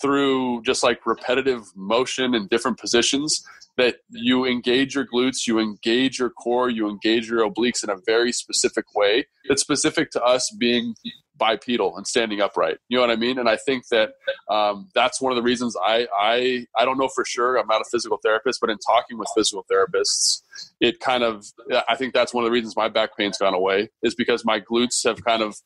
through just like repetitive motion in different positions that you engage your glutes, you engage your core, you engage your obliques in a very specific way that's specific to us being bipedal and standing upright. You know what I mean? And I think that um, that's one of the reasons I, I I don't know for sure. I'm not a physical therapist, but in talking with physical therapists, it kind of I think that's one of the reasons my back pain's gone away is because my glutes have kind of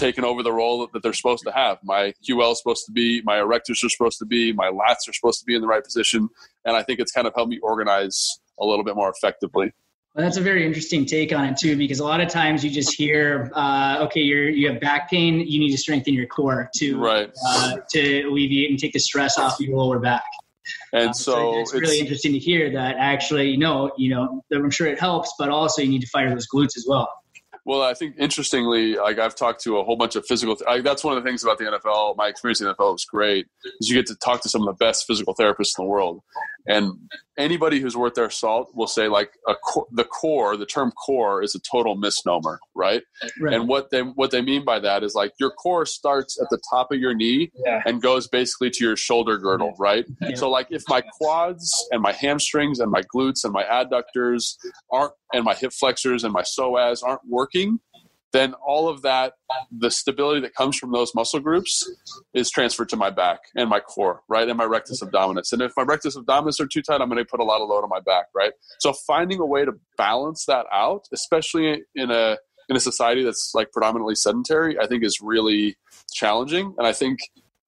taken over the role that they're supposed to have. My QL is supposed to be, my erectors are supposed to be, my lats are supposed to be in the right position, and I think it's kind of helped me organize a little bit more effectively. Well, that's a very interesting take on it too, because a lot of times you just hear, uh, "Okay, you're you have back pain. You need to strengthen your core to right. uh, to alleviate and take the stress off your lower back." And uh, so, so, it's, it's really interesting to hear that actually, you know, you know, I'm sure it helps, but also you need to fire those glutes as well. Well, I think interestingly, like I've talked to a whole bunch of physical. Th- that's one of the things about the NFL. My experience in the NFL was great, is you get to talk to some of the best physical therapists in the world, and anybody who's worth their salt will say like a co- the core, the term core is a total misnomer, right? right? And what they what they mean by that is like your core starts at the top of your knee yeah. and goes basically to your shoulder girdle, right? Yeah. So like if my quads and my hamstrings and my glutes and my adductors aren't and my hip flexors and my psoas aren't working, then all of that, the stability that comes from those muscle groups is transferred to my back and my core, right? And my rectus abdominis. And if my rectus abdominis are too tight, I'm going to put a lot of load on my back, right? So finding a way to balance that out, especially in a, in a society that's like predominantly sedentary, I think is really challenging. And I think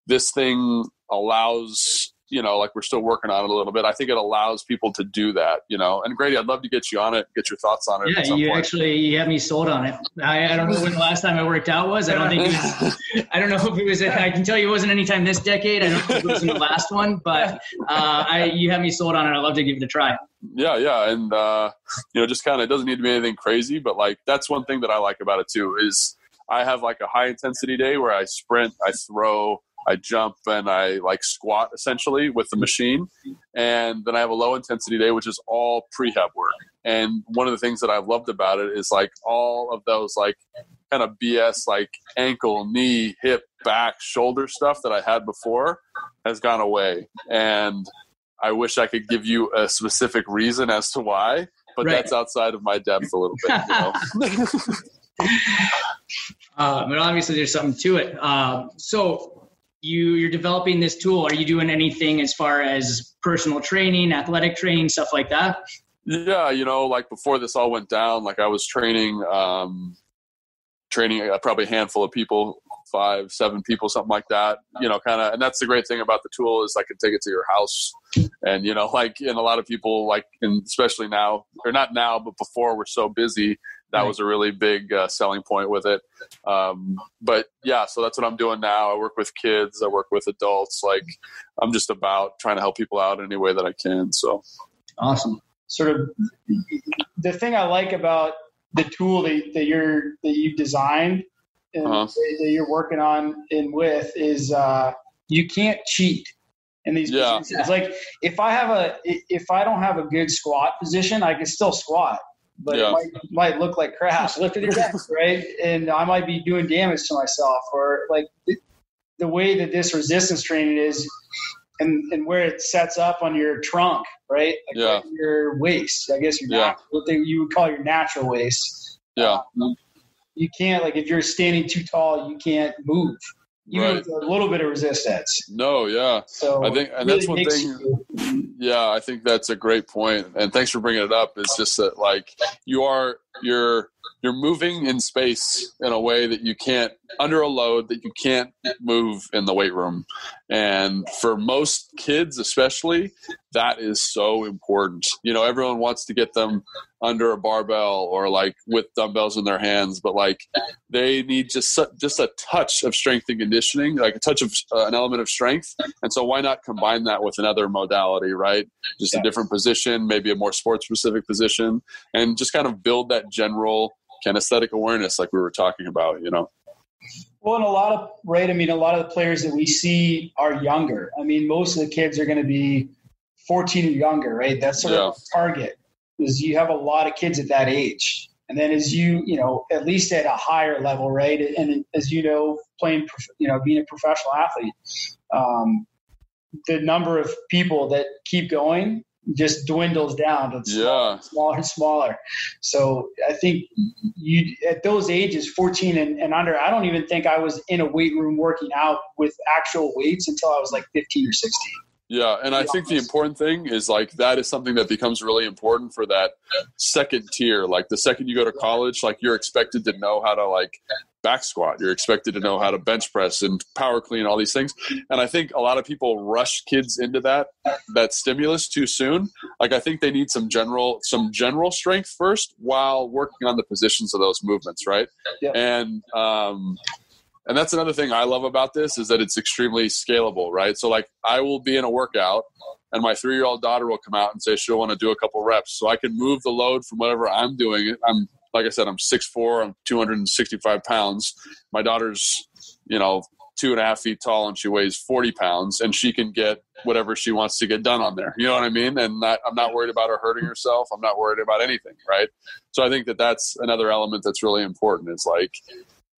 this thing allows you know, like we're still working on it a little bit. I think it allows people to do that, you know. And Grady, I'd love to get you on it, get your thoughts on it. Yeah, you point. actually you have me sold on it. I, I, don't know when the last time I worked out was. I don't think it was. I don't know if it was. I can tell you it wasn't anytime this decade. I don't know if it was in the last one, but uh, I you have me sold on it. I'd love to give it a try. Yeah, yeah, and uh, you know, just kind of it doesn't need to be anything crazy, but like that's one thing that I like about it too is I have like a high intensity day where I sprint, I throw I jump and I like squat essentially with the machine. And then I have a low intensity day, which is all prehab work. And one of the things that I've loved about it is like all of those like kind of BS like ankle, knee, hip, back, shoulder stuff that I had before has gone away. And I wish I could give you a specific reason as to why, but right. that's outside of my depth a little bit. You know? uh, but obviously, there's something to it. Uh, so, you you're developing this tool. Are you doing anything as far as personal training athletic training stuff like that? Yeah you know like before this all went down like i was training um training uh, probably a handful of people five seven people something like that you know kind of and that's the great thing about the tool is i can take it to your house. And you know like and a lot of people like and especially now or not now but before we're so busy that right. was a really big uh, selling point with it. Um, but yeah, so that's what I'm doing now. I work with kids, I work with adults. Like I'm just about trying to help people out any way that I can. So awesome. Sort of the thing I like about the tool that, that you're that you designed and uh-huh. that you're working on and with is uh, you can't cheat in these yeah. positions. It's like if I have a if I don't have a good squat position, I can still squat but yeah. it might, might look like crap. Look at your right? And I might be doing damage to myself, or like the, the way that this resistance training is, and and where it sets up on your trunk, right? Like yeah. Your waist, I guess your yeah. Natural, what they, you would call your natural waist. Yeah. Um, you can't like if you're standing too tall, you can't move even right. with a little bit of resistance. No, yeah. So I think, and really that's one thing. You. Yeah, I think that's a great point, and thanks for bringing it up. It's just that like you are you're you're moving in space in a way that you can't under a load that you can't move in the weight room. And for most kids especially that is so important. You know everyone wants to get them under a barbell or like with dumbbells in their hands but like they need just just a touch of strength and conditioning like a touch of uh, an element of strength. And so why not combine that with another modality right? Just a different position maybe a more sports specific position and just kind of build that general kinesthetic awareness like we were talking about you know? Well and a lot of right i mean a lot of the players that we see are younger. I mean most of the kids are going to be 14 or younger right? That's sort yeah. of target because you have a lot of kids at that age. And then as you you know at least at a higher level right? And as you know playing you know being a professional athlete um, the number of people that keep going just dwindles down to yeah. smaller and smaller. So I think you at those ages, 14 and, and, under, I don't even think I was in a weight room working out with actual weights until I was like 15 or 16. Yeah, and I think the important thing is like that is something that becomes really important for that second tier. Like the second you go to college, like you're expected to know how to like back squat. You're expected to know how to bench press and power clean, all these things. And I think a lot of people rush kids into that that stimulus too soon. Like I think they need some general some general strength first while working on the positions of those movements, right? Yeah. And um, and that's another thing I love about this is that it's extremely scalable, right? So like I will be in a workout and my three year old daughter will come out and say she'll want to do a couple reps. So I can move the load from whatever I'm doing. I'm like I said, I'm 6'4", I'm 265 pounds. My daughter's, you know, two and a half feet tall and she weighs 40 pounds and she can get whatever she wants to get done on there. You know what I mean? And not, I'm not worried about her hurting herself. I'm not worried about anything. Right. So I think that that's another element that's really important is like,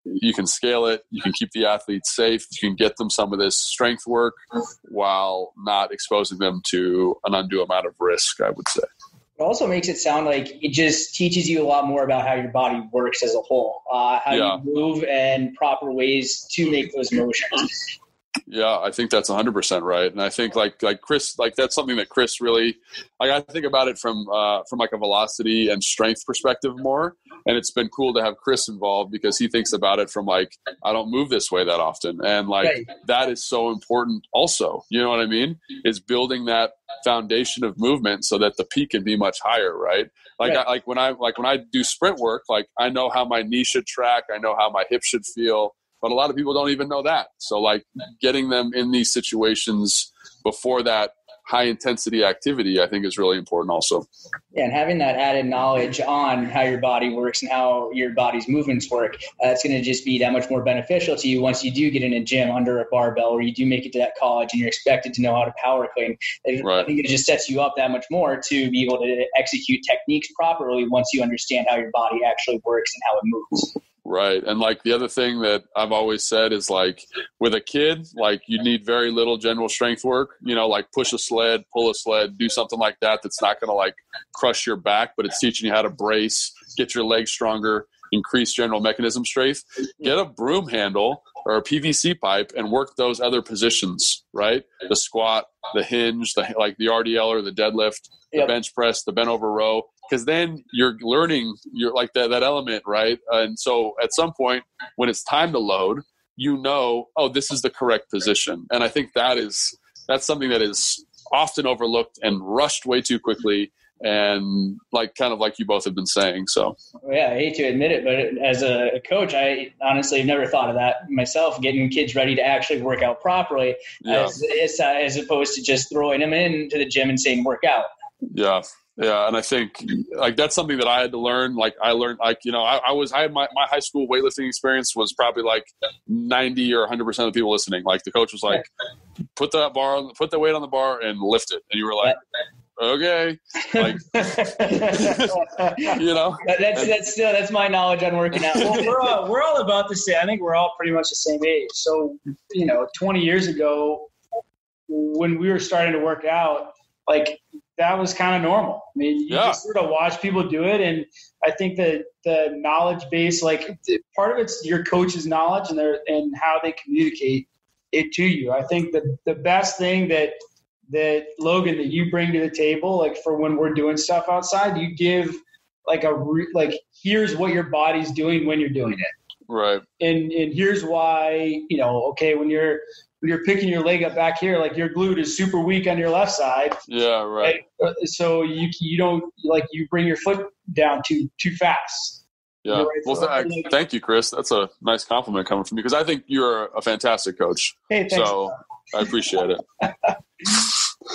you can scale it you can keep the athletes safe you can get them some of this strength work while not exposing them to an undue amount of risk i would say it also makes it sound like it just teaches you a lot more about how your body works as a whole, uh, how yeah. you move, and proper ways to make those motions. Yeah, I think that's 100% right. And I think like like Chris like that's something that Chris really like I think about it from uh from like a velocity and strength perspective more and it's been cool to have Chris involved because he thinks about it from like I don't move this way that often and like right. that is so important also. You know what I mean? Is building that foundation of movement so that the peak can be much higher, right? Like right. I, like when I like when I do sprint work, like I know how my knee should track, I know how my hip should feel but a lot of people don't even know that. So like getting them in these situations before that high intensity activity i think is really important also yeah, and having that added knowledge on how your body works and how your body's movements work uh, it's going to just be that much more beneficial to you once you do get in a gym under a barbell or you do make it to that college and you're expected to know how to power clean right. i think it just sets you up that much more to be able to execute techniques properly once you understand how your body actually works and how it moves Right. And like the other thing that I've always said is like with a kid, like you need very little general strength work, you know, like push a sled, pull a sled, do something like that that's not going to like crush your back, but it's teaching you how to brace, get your legs stronger, increase general mechanism strength. Get a broom handle or a PVC pipe and work those other positions, right? The squat, the hinge, the like the RDL or the deadlift, the yep. bench press, the bent over row because then you're learning you're like that, that element right? And so at some point when it's time to load you know oh this is the correct position. And i think that is that's something that is often overlooked and rushed way too quickly and like kind of like you both have been saying so. Yeah i hate to admit it but as a coach i honestly have never thought of that myself getting kids ready to actually work out properly yeah. as, as, as opposed to just throwing them into the gym and saying work out. Yeah yeah, and I think like that's something that I had to learn. Like I learned, like you know, I, I was I had my, my high school weightlifting experience was probably like ninety or hundred percent of the people listening. Like the coach was like, put that bar, on, put the weight on the bar, and lift it, and you were like, okay, like you know, that's that's still that's my knowledge on working out. well, we're all we're all about the same. I think we're all pretty much the same age. So you know, twenty years ago, when we were starting to work out, like that was kind of normal. I mean, you yeah. just sort of watch people do it, and I think that the knowledge base, like part of it's your coach's knowledge and their and how they communicate it to you. I think the the best thing that that Logan that you bring to the table, like for when we're doing stuff outside, you give like a re, like here's what your body's doing when you're doing it. Right. And and here's why you know okay when you're you're picking your leg up back here, like your glute is super weak on your left side. Yeah, right. right? So you you don't like you bring your foot down too too fast. Yeah. Right well, th- thank you, Chris. That's a nice compliment coming from you because I think you're a fantastic coach. Hey, thanks. So I appreciate it.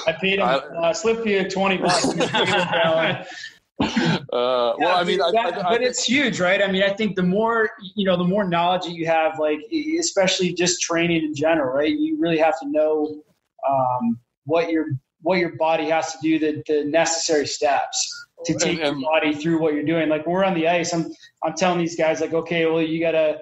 I paid him, I, uh, slipped you twenty bucks. Uh, well, yeah, I mean, that, I, I, but it's huge, right? I mean, I think the more you know, the more knowledge that you have, like especially just training in general, right? You really have to know um, what your what your body has to do, the, the necessary steps to take and, and, your body through what you're doing. Like we're on the ice, I'm I'm telling these guys, like, okay, well, you gotta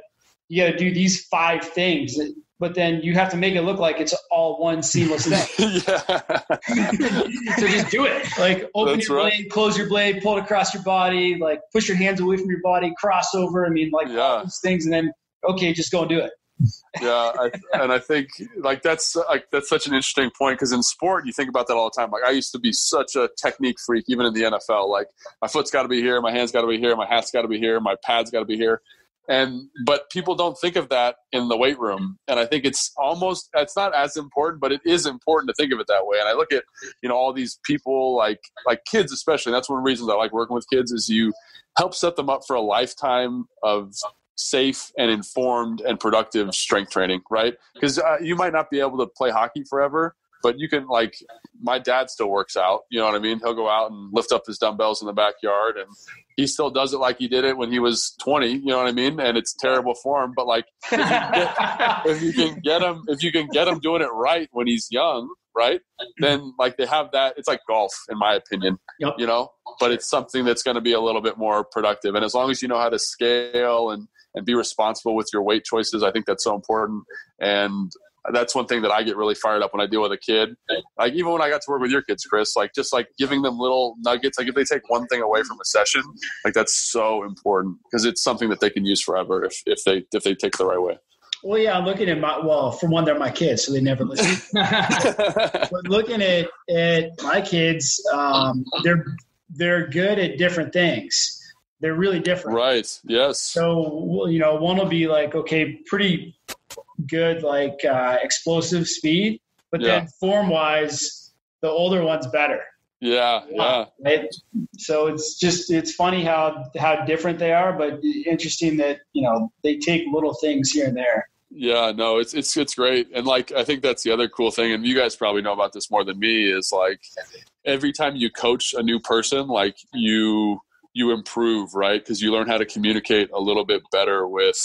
you gotta do these five things but then you have to make it look like it's all one seamless thing. so just do it. Like open That's your right. blade, close your blade, pull it across your body, like push your hands away from your body, cross over. I mean, like yeah. all these things, and then okay, just go and do it. yeah, I, and I think like that's like that's such an interesting point because in sport you think about that all the time. Like I used to be such a technique freak, even in the NFL. Like my foot's got to be here, my hands got to be here, my hat's got to be here, my pads got to be here and but people don't think of that in the weight room. And i think it's almost it's not as important but it is important to think of it that way. And i look at you know all these people like like kids especially. That's one of the reasons i like working with kids is you help set them up for a lifetime of safe and informed and productive strength training right? Because uh, you might not be able to play hockey forever but you can like my dad still works out you know what i mean? He'll go out and lift up his dumbbells in the backyard and he still does it like he did it when he was 20 you know what i mean? And it's terrible for him but like if you, get, if you can get him if you can get him doing it right when he's young right? Then like they have that it's like golf in my opinion yep. you know? But it's something that's going to be a little bit more productive and as long as you know how to scale and and be responsible with your weight choices i think that's so important and that's one thing that I get really fired up when I deal with a kid. Like even when I got to work with your kids, Chris, like just like giving them little nuggets. Like if they take one thing away from a session, like that's so important because it's something that they can use forever if, if they if they take the right way. Well, yeah, looking at my well, for one, they're my kids, so they never listen. but looking at at my kids, um, they're they're good at different things. They're really different. Right. Yes. So you know, one will be like okay, pretty good, like uh, explosive speed, but Yeah. then form wise, the older one's better. Yeah. Yeah. Right? So it's just it's funny how how different they are, but interesting that you know they take little things here and there. Yeah, no, it's it's it's great, and like I think that's the other cool thing, and you guys probably know about this more than me. Is like every time you coach a new person, like you you improve, right? Because you learn how to communicate a little bit better with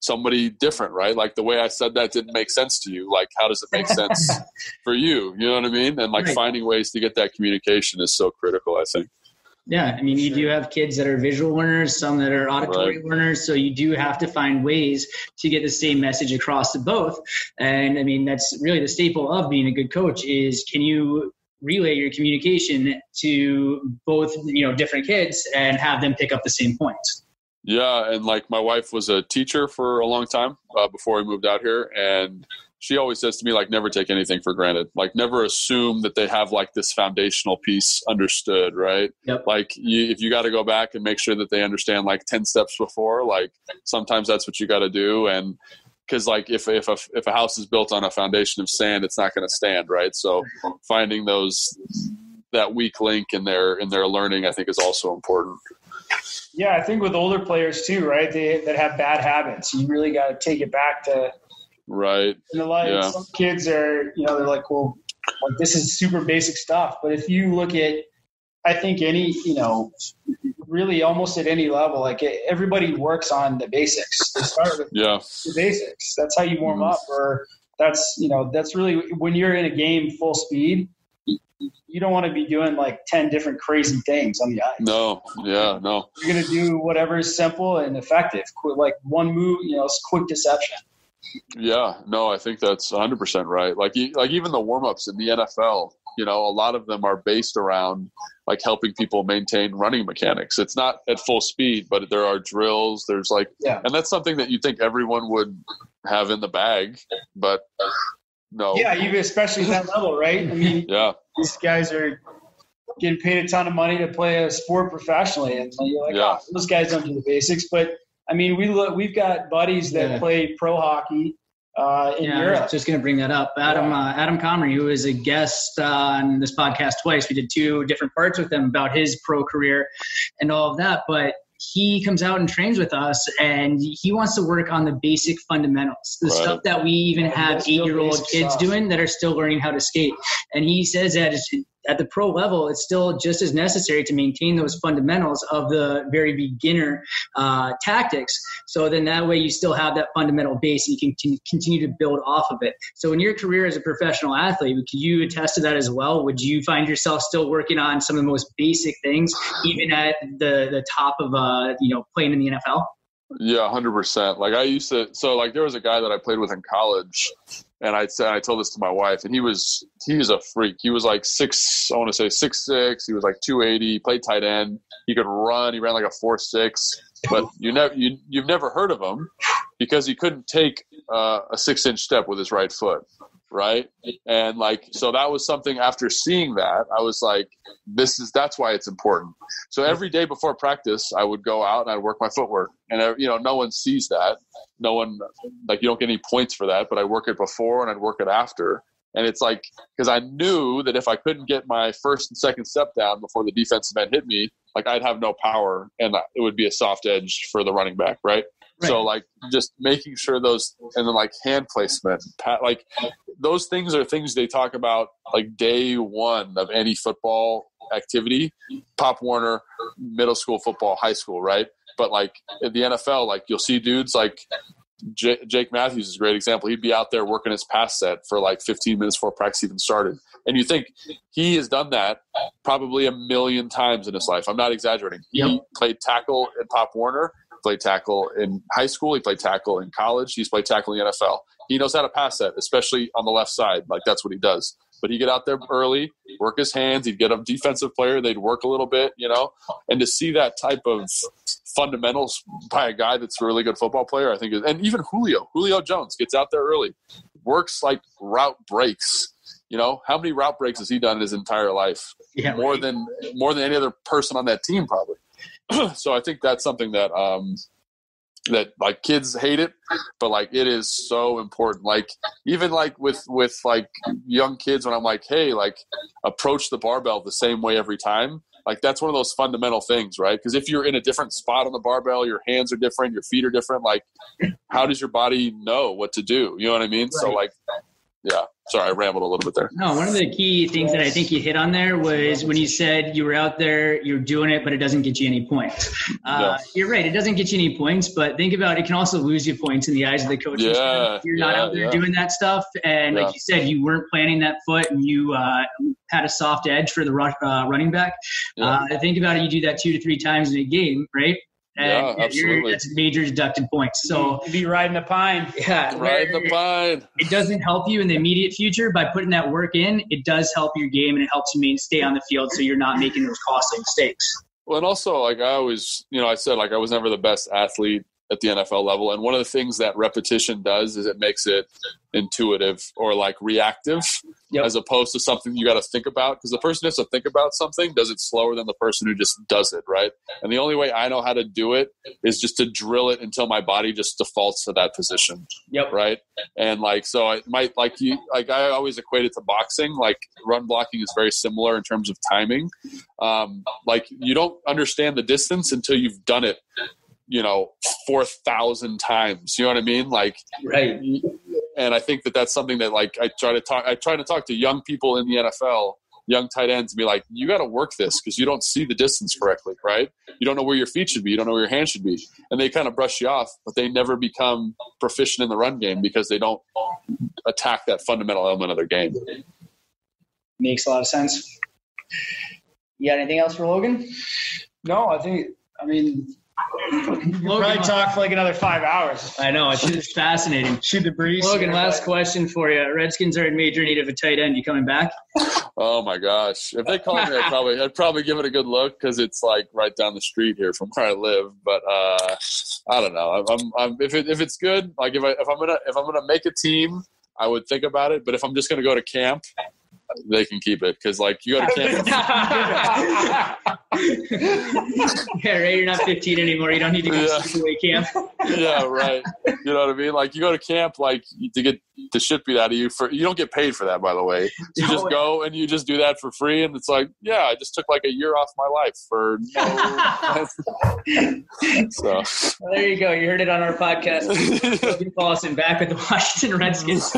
somebody different, right? Like the way I said that didn't make sense to you. Like how does it make sense for you? You know what I mean? And like Right. finding ways to get that communication is so critical. I think. Yeah, I mean, you do have kids that are visual learners, some that are auditory learners, so you do have to find ways to get the same message across to both. And I mean, that's really the staple of being a good coach is can you relay your communication to both, you know, different kids and have them pick up the same points. Yeah, and like my wife was a teacher for a long time uh, before we moved out here, and she always says to me like, never take anything for granted. Like, never assume that they have like this foundational piece understood, right? Yep. Like, you, if you got to go back and make sure that they understand like ten steps before, like sometimes that's what you got to do, and because like if if a if a house is built on a foundation of sand, it's not going to stand, right? So finding those that weak link in their in their learning, I think, is also important. Yeah, I think with older players too, right? They that have bad habits, you really got to take it back to. Right. And a lot Yeah. some kids are, you know, they're like, well, like this is super basic stuff. But if you look at, I think any, you know, really almost at any level, like everybody works on the basics. They start with Yeah. the basics. That's how you warm Mhm. up. Or that's you know that's really when you're in a game full speed. You don't want to be doing like ten different crazy things on the ice. No. Yeah. No. You're gonna do whatever is simple and effective. Like one move, you know, it's quick deception. Yeah, no, I think that's 100% right. Like, like even the warm-ups in the NFL, you know, a lot of them are based around like helping people maintain running mechanics. It's not at full speed, but there are drills. There's like, Yeah. and that's something that you think everyone would have in the bag, but no. Yeah, even especially at that level, right? I mean, Yeah. These guys are getting paid a ton of money to play a sport professionally, and you're like, Yeah. oh, those guys don't do the basics. But I mean, we look, we've got buddies that Yeah. play pro hockey uh, in Yeah, I Europe. was just going to bring that up. Adam uh, Adam Comrie, who is a guest uh, on this podcast twice, we did two different parts with him about his pro career and all of that. But he comes out and trains with us, and he wants to work on the basic fundamentals, the Right. stuff that we even Yeah, have eight year old kids stuff. doing that are still learning how to skate. And he says that it's- at the pro level, it's still just as necessary to maintain those fundamentals of the very beginner uh, tactics. So then that way you still have that fundamental base and you can continue, to build off of it. So in your career as a professional athlete, could you attest to that as well? Would you find yourself still working on some of the most basic things, even at the, the top of, uh, you know, playing in the NFL? Yeah, hundred percent. Like I used to. So like there was a guy that I played with in college, and I said I told this to my wife, and he was he was a freak. He was like six. I want to say six six. He was like two eighty. Played tight end. He could run. He ran like a four six. But you never you you've never heard of him because he couldn't take uh, a six inch step with his right foot. Right. And like, so that was something after seeing that, I was like, this is, that's why it's important. So every day before practice, I would go out and I'd work my footwork. And, uh, you know, no one sees that. No one, like, you don't get any points for that, but I work it before and I'd work it after. And it's like, because I knew that if I couldn't get my first and second step down before the defensive end hit me, like I'd have no power and it would be a soft edge for the running back, right? So like just making sure those and then like hand placement, pat, like those things are things they talk about like day one of any football activity. Pop Warner, middle school football, high school, right? But like in the NFL, like you'll see dudes like J- Jake Matthews is a great example. He'd be out there working his pass set for like 15 minutes before practice even started. And you think he has done that probably a million times in his life. I'm not exaggerating. He Yep. played tackle at Pop Warner, played tackle in high school, he played tackle in college, he's played tackle in the NFL. He knows how to pass set, especially on the left side. Like that's what he does. But he'd get out there early, work his hands. He'd get a defensive player. They'd work a little bit, you know. And to see that type of fundamentals by a guy that's a really good football player, I think, is, and even Julio, Julio Jones gets out there early, works like route breaks. You know, how many route breaks has he done in his entire life? Yeah, more right. than more than any other person on that team, probably. so I think that's something that um, that like kids hate it, but like it is so important. Like even like with with like young kids, when I'm like, hey, like approach the barbell the same way every time. Like that's one of those fundamental things, right? Because if you're in a different spot on the barbell, your hands are different, your feet are different. Like, how does your body know what to do? You know what I mean? So like, yeah. Sorry, I rambled a little bit there. No, one of the key things that I think you hit on there was when you said you were out there, you're doing it, but it doesn't get you any points. Uh, Yeah. You're right; it doesn't get you any points, but think about it, it can also lose you points in the eyes of the coaches. Yeah. You're not yeah, out there doing that stuff, and like you said, you weren't planning that foot, and you uh, had a soft edge for the uh, running back. Uh, think about it; you do that two to three times in a game, right? Yeah, you're- absolutely. That's major deducted points. So You'd be riding the pine. yeah, Right in the pine. it doesn't help you in the immediate future by putting that work in. It does help your game and it helps you main, stay on the field so you're not making those costly mistakes. Well, and also, like I always, you know, I said like I was never the best athlete at the NFL level, and one of the things that repetition does is it makes it intuitive or like reactive, Yep. as opposed to something you got to think about. Because the person who has to think about something does it slower than the person who just does it, right? And the only way I know how to do it is just to drill it until my body just defaults to that position Yep. right? And like, so it might like you like I always equate it to boxing. Like run blocking is very similar in terms of timing. Um, like you don't understand the distance until you've done it, you know, four thousand times. You know what I mean? Like, Right. and I think that that's something that like I try to talk. I try to talk to young people in the NFL. Young tight ends and be like, you got to work this because you don't see the distance correctly, right? You don't know where your feet should be, you don't know where your hands should be, and they kind of brush you off, but they never become proficient in the run game because they don't attack that fundamental element of their game. Makes a lot of sense. You got anything else for Logan? No, I think. I mean, you could Logan, probably talk for like another five hours. I know, it's just fascinating. Shoot the breeze. Logan, last question for you. Redskins are in major need of a tight end. You coming back? Oh my gosh! If they called me, I'd probably I'd probably give it a good look because it's like right down the street here from where I live. But uh, I don't know. I'm, I'm, I'm if it, if it's good, like if I if I'm gonna if I'm gonna make a team, I would think about it. But if I'm just gonna go to camp, they can keep it because like you go to camp. yeah, right. You're not 15 anymore. You don't need to go Yeah. to away camp. yeah, right. You know what I mean? Like you go to camp, like to get the shit beat out of you for you don't get paid for that, by the way. You just go and you just do that for free, and it's like, yeah, I just took like a year off my life for no. so Well, there you go. You heard it on our podcast. Logan Paulson back with the Washington Redskins.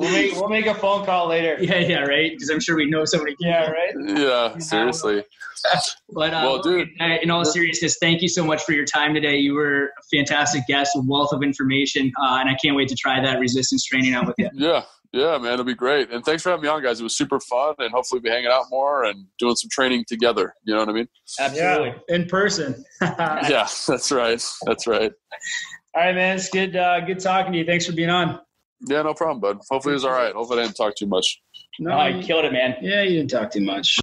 We'll make, we'll make a phone call later. yeah, yeah, right. Because I'm sure we know somebody. Yeah, right. yeah, seriously. But uh, Well, dude. uh, in all seriousness, thank you so much for your time today. You were a fantastic guest, a wealth of information, uh, and I can't wait to try that resistance training out with you. Yeah, yeah, man, it'll be great. And thanks for having me on, guys. It was super fun, and hopefully we'll be hanging out more and doing some training together. You know what I mean? Absolutely. Yeah, in person. Yeah, that's right. That's right. All right, man. It's good. Uh, good talking to you. Thanks for being on. Yeah, no problem, bud. Hopefully it was all right. Hopefully I didn't talk too much. No, I killed it, man. yeah, you didn't talk too much.